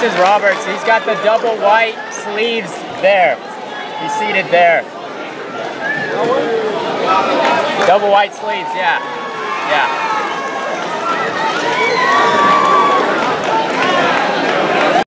This is Roberts. He's got the double white sleeves there. He's seated there. Double white sleeves, yeah. Yeah.